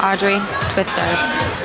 Audrey Twisters.